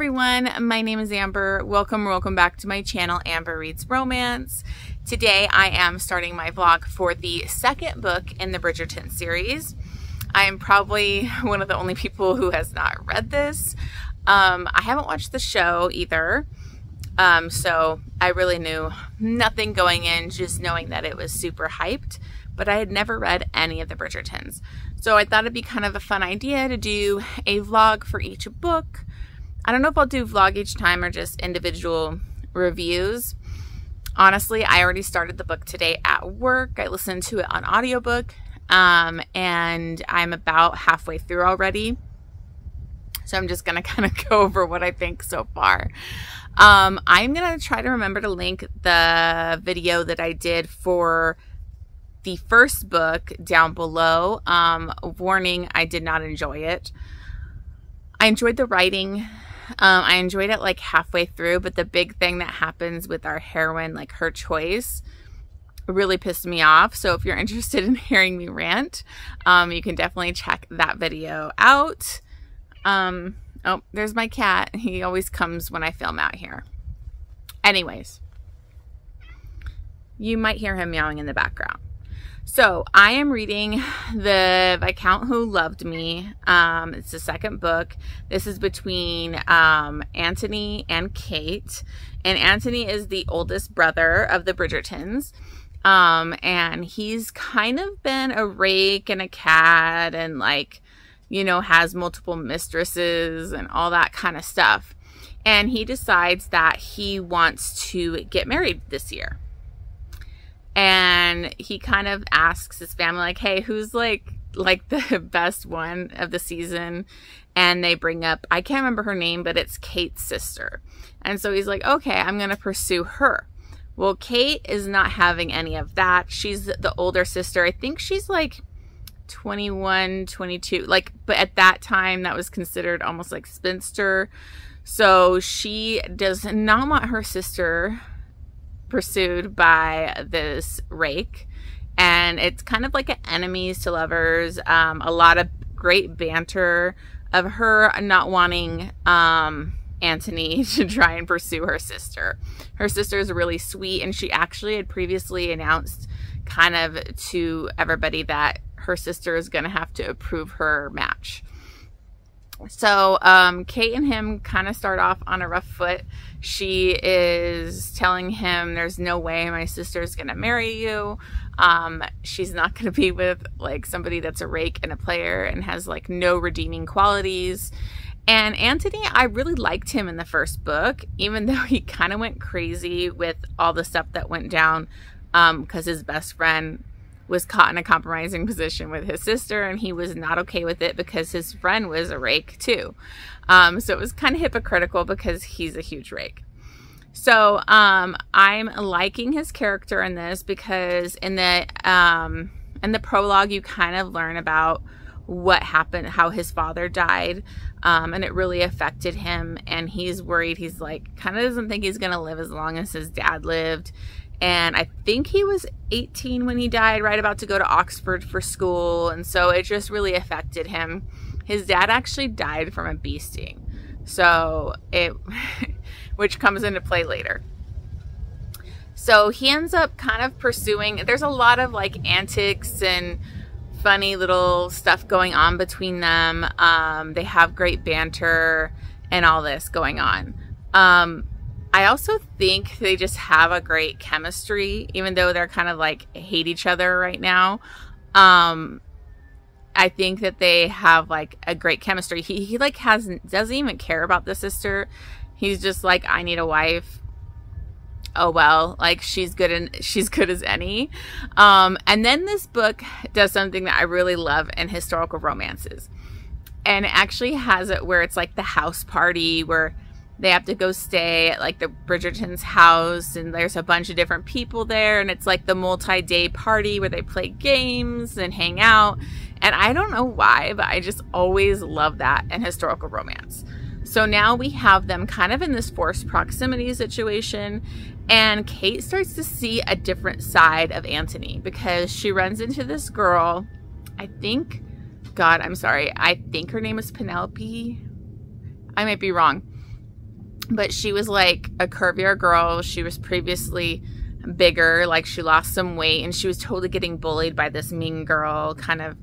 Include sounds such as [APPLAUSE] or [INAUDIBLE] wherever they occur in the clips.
everyone, my name is Amber. Welcome, welcome back to my channel, Amber Reads Romance. Today I am starting my vlog for the second book in the Bridgerton series. I am probably [LAUGHS] one of the only people who has not read this. Um, I haven't watched the show either, um, so I really knew nothing going in, just knowing that it was super hyped, but I had never read any of the Bridgertons. So I thought it'd be kind of a fun idea to do a vlog for each book I don't know if I'll do vlog each time or just individual reviews. Honestly, I already started the book today at work. I listened to it on audiobook um, and I'm about halfway through already. So I'm just going [LAUGHS] to kind of go over what I think so far. Um, I'm going to try to remember to link the video that I did for the first book down below. Um, warning, I did not enjoy it. I enjoyed the writing. Um, I enjoyed it like halfway through, but the big thing that happens with our heroine, like her choice, really pissed me off. So if you're [LAUGHS] interested in hearing me rant, um, you can definitely check that video out. Um, oh, there's my cat. [LAUGHS] He always comes when I film out here. Anyways, you might hear him meowing in the background. So I am reading the Viscount Who Loved Me. Um, it's the second book. This is between um, Anthony and Kate. And Anthony is the oldest brother of the Bridgertons. Um, and he's kind of been a rake and a cad and like, you know, has multiple mistresses and all that kind of stuff. And he decides that he wants to get married this year and he kind of asks his family like hey who's like like the [LAUGHS] best one of the season? And they bring up i can't remember her name but it's kate's sister. And so he's like okay i'm gonna pursue her. Well kate is not having any of that. She's the older sister. I think she's like 21 22 like but at that time that was considered almost like spinster. So she does not want her sister pursued by this rake. And it's kind of like an enemies to lovers. Um, a lot of great banter of her not wanting um, Anthony [LAUGHS] to try and pursue her sister. Her sister is really sweet, and she actually had previously announced kind of to everybody that her sister is going to have to approve her match. So um, Kate and him kind of start off on a rough foot. She is telling him, "There's no way my sister's gonna marry you. Um, she's not gonna be with like somebody that's a rake and a player and has like no redeeming qualities." And Anthony, I really liked him in the first book, even though he kind of went crazy with all the stuff that went down because um, his best friend was caught in a compromising position with his sister and he was not okay with it because his friend was a rake too. Um, so it was kind of hypocritical because he's a huge rake. So um, I'm liking his character in this because in the um, in the prologue you kind of learn about what happened, how his father died, um, and it really affected him. And he's worried. He's like, kind of doesn't think he's gonna live as long as his dad lived and I think he was 18 when he died, right about to go to Oxford for school, and so it just really affected him. His dad actually died from a bee sting, so it, [LAUGHS] which comes into play later. So he ends up kind of pursuing. There's a lot of like antics and funny little stuff going on between them. Um, they have great banter and all this going on. Um, I also think they just have a great chemistry, even though they're kind of like hate each other right now. Um, I think that they have like a great chemistry. He, he like hasn't doesn't even care about the sister. He's just like, I need a wife. Oh well, like she's good and she's good as any. Um, and then this book does something that I really love in historical romances, and it actually has it where it's like the house party where they have to go stay at like the Bridgerton's house and there's a bunch of different people there and it's like the multi-day party where they play games and hang out. And I don't know why but I just always love that in historical romance. So now we have them kind of in this forced proximity situation and Kate starts to see a different side of Anthony because she runs into this girl. I think God I'm sorry I think her name is Penelope. I might be wrong but she was like a curvier girl. She was previously bigger, like she lost some weight, and she was totally getting bullied by this mean girl, kind of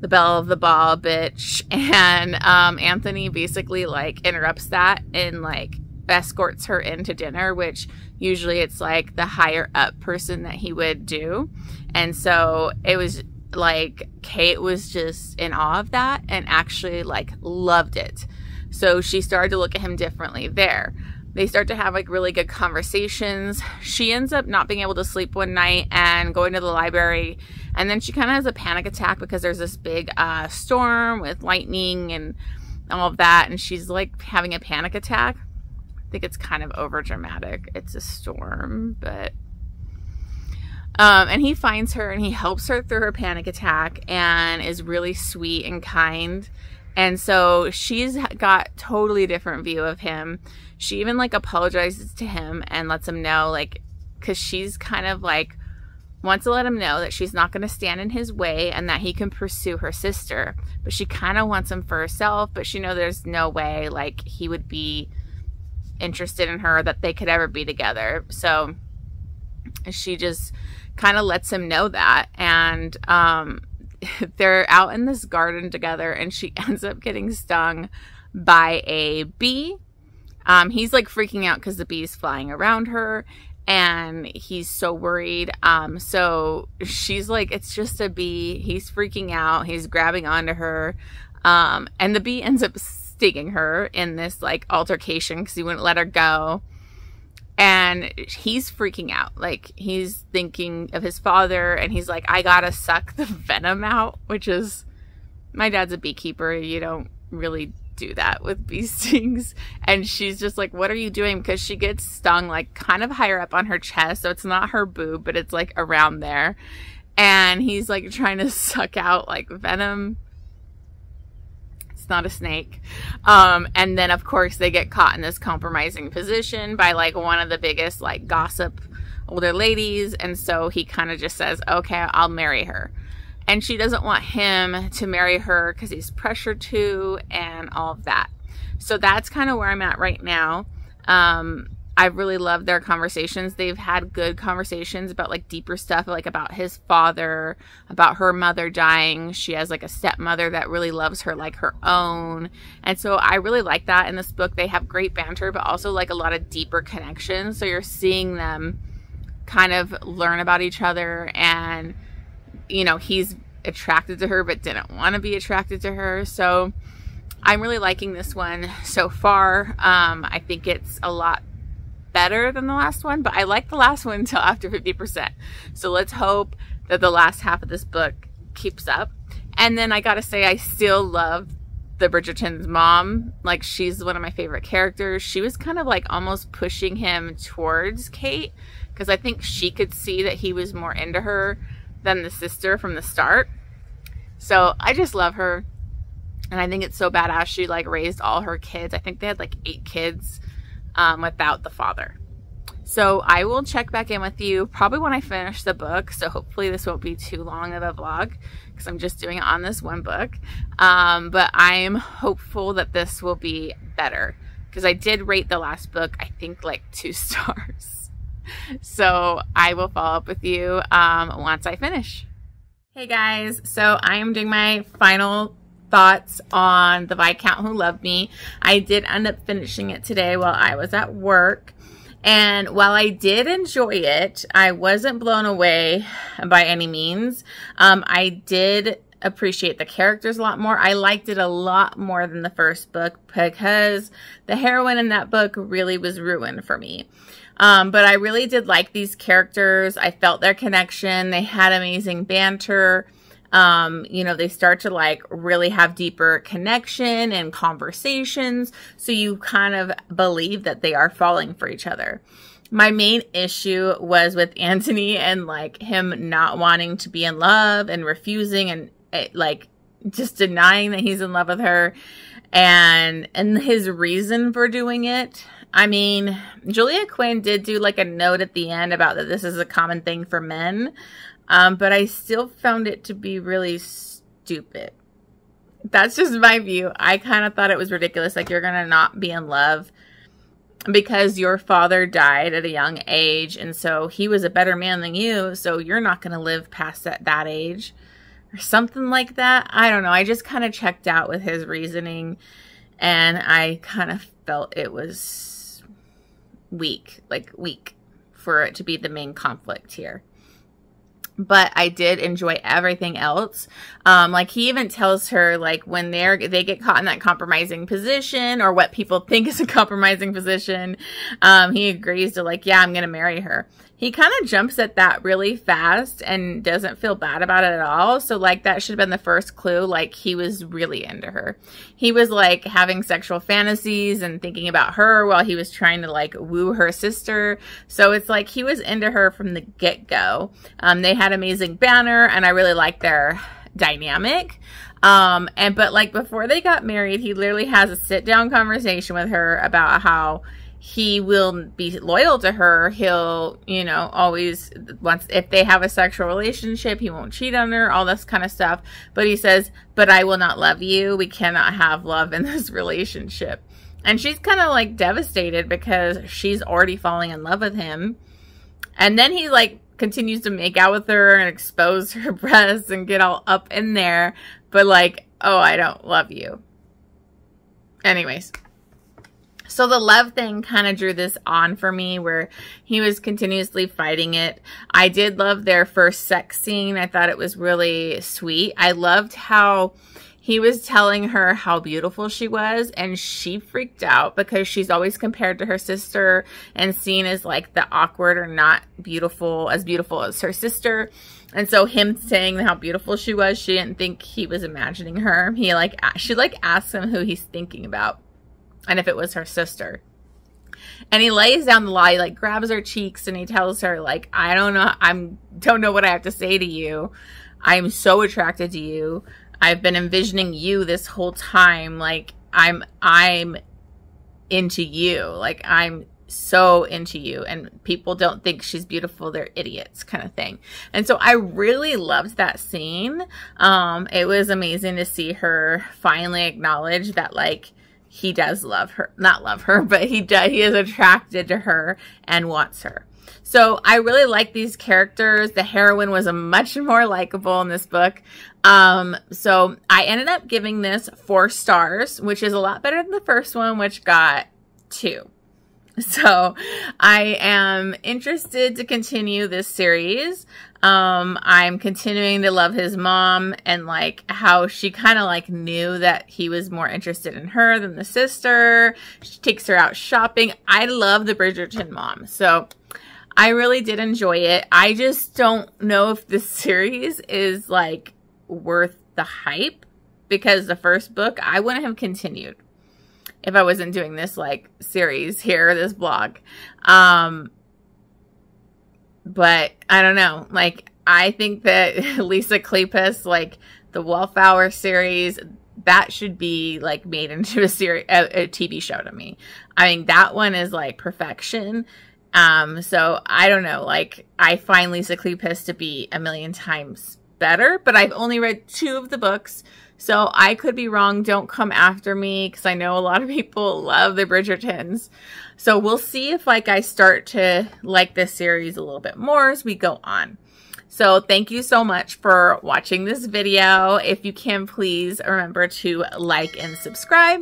the belle of the ball bitch. [LAUGHS] And um, Anthony basically like interrupts that and like escorts her into dinner, which usually it's like the higher up person that he would do. And so it was like Kate was just in awe of that and actually like loved it. So she started to look at him differently there. They start to have like really good conversations. She ends up not being able to sleep one night and going to the library. And then she kind of has a panic attack because there's this big uh, storm with lightning and all of that. And she's like having a panic attack. I think it's kind of over dramatic. It's a storm, but um, and he finds her and he helps her through her panic attack and is really sweet and kind. And so she's got totally different view of him. She even like apologizes to him and lets him know like cuz she's kind of like wants to let him know that she's not going to stand in his way and that he can pursue her sister. But she kind of wants him for herself, but she knows there's no way like he would be interested in her that they could ever be together. So she just kind of lets him know that and um [LAUGHS] they're out in this garden together and she [LAUGHS] ends up getting stung by a bee. Um, he's like freaking out because the bee's flying around her and he's so worried. Um, so she's like, it's just a bee. He's freaking out. He's grabbing onto her. Um, and the bee ends up stinging her in this like altercation because he wouldn't let her go and he's freaking out. Like he's thinking of his father and he's like i gotta suck the [LAUGHS] venom out which is my dad's a beekeeper. You don't really do that with [LAUGHS] bee stings. And she's just like what are you doing? Because she gets stung like kind of higher up on her chest. So it's not her boob but it's like around there. And he's like trying to [LAUGHS] suck out like venom not a snake. Um, and then, of course, they get caught in this compromising position by like one of the biggest like gossip older ladies. And so he kind of just says, okay, I'll marry her. And she doesn't want him to marry her because he's pressured to and all of that. So that's kind of where I'm at right now. Um, I really love their conversations. They've had good conversations about like deeper stuff, like about his father, about her mother dying. She has like a stepmother that really loves her like her own. And so I really like that in this book. They have great banter, but also like a lot of deeper connections. So you're seeing them kind of learn about each other and, you know, he's attracted to her but didn't want to be attracted to her. So I'm really liking this one so far. Um, I think it's a lot better than the last one, but I like the last one until after 50%. So let's hope that the last half of this book keeps up. And then I gotta say, I still love the Bridgerton's mom. Like, she's one of my favorite characters. She was kind of like almost pushing him towards Kate because I think she could see that he was more into her than the sister from the start. So I just love her. And I think it's so badass. She like raised all her kids. I think they had like eight kids um, without the father. So I will check back in with you probably when I finish the book. So hopefully this won't be too long of a vlog because I'm just doing it on this one book. Um, but I'm hopeful that this will be better because I did rate the last book, I think like [LAUGHS] two stars. so I will follow up with you um, once I finish. Hey guys, so I am doing my final thoughts on the Viscount Who Loved Me. I did end up finishing it today while I was at work. And while I did enjoy it, I wasn't blown away by any means. Um, I did appreciate the characters a lot more. I liked it a lot more than the first book because the heroine in that book really was ruined for me. Um, but I really did like these characters. I felt their connection. They had amazing banter um, you know, they start to like really have deeper connection and conversations. So you kind of believe that they are falling for each other. My main issue was with [LAUGHS] Anthony and like him not wanting to be in love and refusing and eh, like just denying that he's in love with her and and his reason for doing it. I mean, Julia Quinn did do like a note at the end about that this is a common thing for men. Um, but I still found it to be really stupid. That's just my view. I kind of thought it was ridiculous. Like, you're going to not be in love because your father died at a young age and so he was a better man than you so you're not going to live past that, that age or something like that i don't know i just kind of checked out with his reasoning and i kind of felt it was weak like weak for it to be the main conflict here but I did enjoy everything else. Um, like he even tells her like when they're they get caught in that compromising position or what people [LAUGHS] think is a compromising position, um, he agrees to like, yeah, I'm gonna marry her he kind of jumps at that really fast and doesn't feel bad about it at all. So like that should have been the first clue. Like he was really into her. He was like having sexual fantasies and thinking about her while he was trying to like woo her sister. So it's like he was into her from the get go. Um, they had amazing banner and I really liked their dynamic. Um, and but like before they got married, he literally has a sit down conversation with her about how he will be loyal to her. He'll, you know, always once if they have a sexual relationship, he won't cheat on her, all this kind of stuff. But he says, "But I will not love you. We cannot have love in [LAUGHS] this relationship." And she's kind of like devastated because she's already falling in love with him. And then he like continues to make out with her and expose [LAUGHS] her breasts and get all up in there, but like, "Oh, I don't love you." Anyways, so the love thing kind of drew this on for me where he was continuously fighting it. I did love their first sex scene. I thought it was really sweet. I loved how he was telling her how beautiful she was and she freaked out because she's always compared to her sister and seen as like the awkward or not beautiful as beautiful as her sister and so him saying how beautiful she was she didn't think he was imagining her he like she like asked him who he's thinking about and if it was her sister. And he lays down the law, he like grabs her cheeks and he tells her, like, I don't know, I'm don't know what I have to say to you. I'm so attracted to you. I've been envisioning you this whole time. Like I'm I'm into you. Like I'm so into you and people don't think she's beautiful they're idiots kind of thing and so i really loved that scene um it was amazing to see her finally acknowledge that like he does love her, not love her, [LAUGHS] but he does, he is attracted to her and wants her. So I really like these characters. The heroine was a much more likable in this book. Um, so I ended up giving this four stars, which is a lot better than the first one, which got two. [LAUGHS] So I am interested to continue this series. Um, I'm continuing to love his mom and like how she kind of like knew that he was more interested in her than the sister. She takes her out shopping. I love the Bridgerton mom. So I really did enjoy it. I just don't know if this [LAUGHS] series is like worth the hype because the first book I wouldn't have continued if I wasn't doing this like series here, this blog. Um, but I don't know. Like, I think that [LAUGHS] Lisa Kleypas, like the Wallflower series, that should be like made into a series, a, a TV show to me. I mean, that one is like perfection. Um, so I don't know. Like, I find Lisa Kleypas to be a million times better, but I've only read two of the books. So I could be wrong. Don't come after me because I know a lot of [LAUGHS] people love the Bridgertons. So we'll see if like I start to like this series a little bit more as we go on. So thank you so much for watching this video. If you can, please remember to like and subscribe.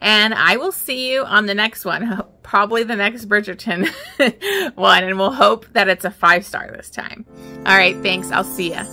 And I will see you on the next one, [LAUGHS] probably the next Bridgerton [LAUGHS] one. And we'll hope that it's a five star this time. All right, thanks. I'll see ya.